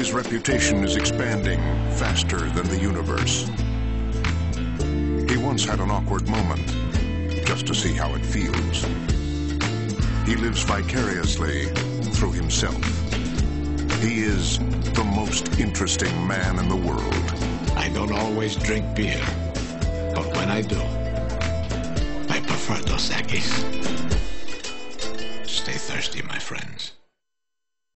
His reputation is expanding faster than the universe. He once had an awkward moment, just to see how it feels. He lives vicariously through himself. He is the most interesting man in the world. I don't always drink beer, but when I do, I prefer Dos Equis. Stay thirsty, my friends.